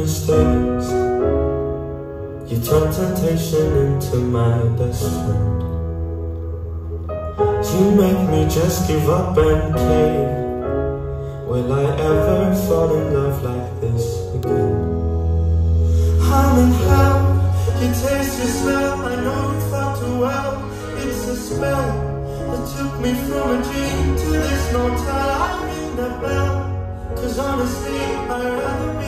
Mistakes. You turn temptation into my best friend. You make me just give up and cave. Will I ever fall in love like this again? I'm in hell, you taste your smell. I know you far too well. It's a spell that took me from a dream to this motel. I ring the bell, cause honestly, I'd rather.